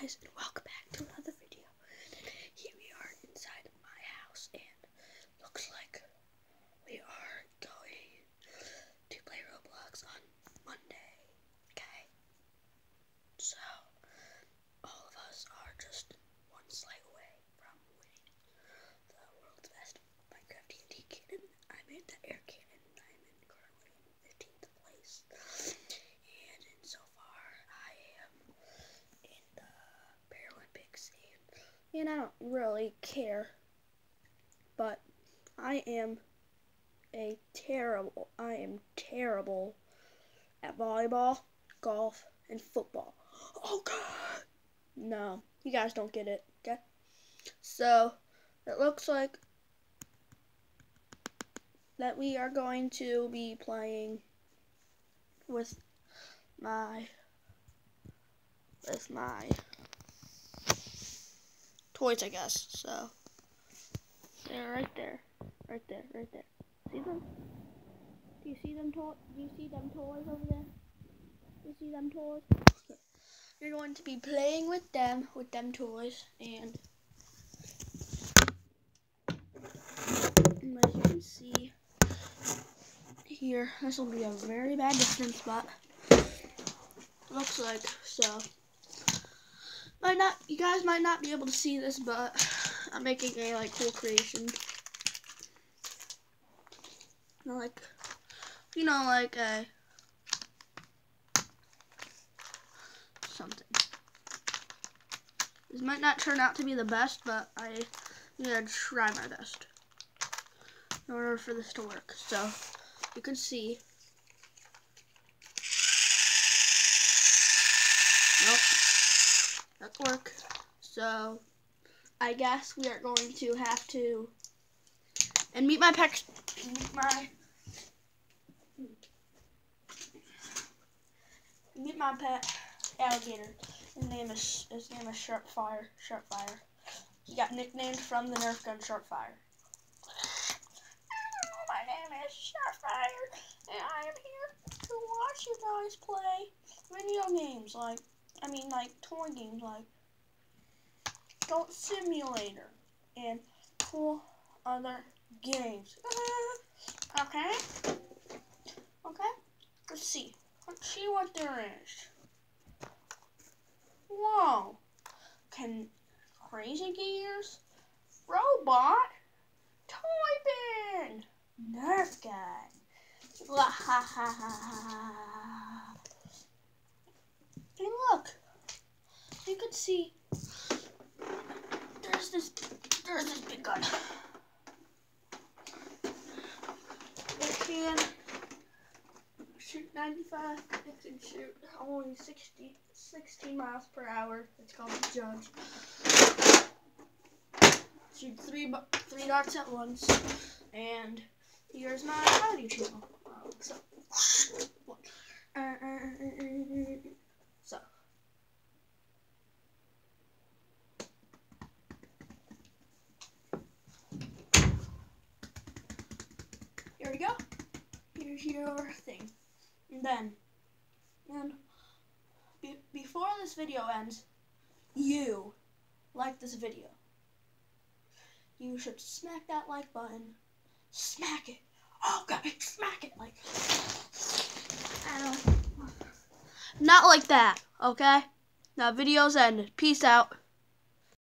guys and welcome back to another video. Here we are inside my house and looks like we are going to play Roblox on Monday. Okay? So all of us are just one slide away from winning the world's best Minecraft TNT cannon. I made the air cannon. I'm in currently in 15th place. And in so far I am in the Paralympics, and, I don't really care. But I am a terrible, I am terrible at volleyball, golf, and football. Oh God! No, you guys don't get it, okay? So it looks like that we are going to be playing with my with my toys, I guess. So they're right there, right there, right there. See them? Do you see them toys? Do you see them toys over there? Do you see them toys? Okay. You're going to be playing with them, with them toys, and as you can see here, this will be a very bad distance, but looks like so. Might not, you guys might not be able to see this, but I'm making a like cool creation. Like, you know, like a something. This might not turn out to be the best, but I I'm gonna try my best in order for this to work. So you can see. That's work. So I guess we are going to have to and meet my pet meet my meet my pet alligator. His name is his name is Sharpfire. Sharpfire. He got nicknamed from the Nerf gun Sharpfire. My name is Sharpfire, and I am here to watch you guys play video games like I mean like toy games like Goat Simulator and cool other games. okay? Okay? Let's see. Let's see what there is. Whoa. Can Crazy Gears? Robot? Toy Bin? Nerf gun. La ha ha ha ha. Look. You can see there's this there's this big gun. It can shoot 95, it can shoot only 60, 16 miles per hour. It's called a judge. Shoot three, three darts at once. And here's my audio channel. So, so. Here we go. Here's your thing. And then, and be before this video ends, you like this video. You should smack that like button. Smack it. Oh god, smack it like. Not like that, okay? Now video's ended. Peace out.